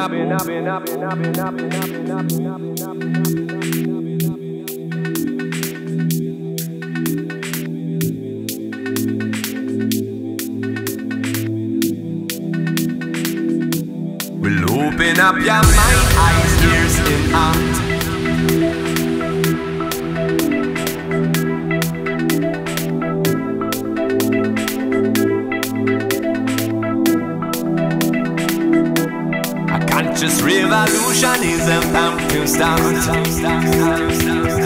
We'll open up your mind, eyes, ears, and heart. Revolution is about to start.